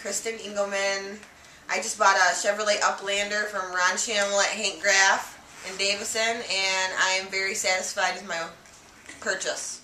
Kristen Engelman. I just bought a Chevrolet Uplander from Ron Shamel at Hank Graff in Davison, and I am very satisfied with my purchase.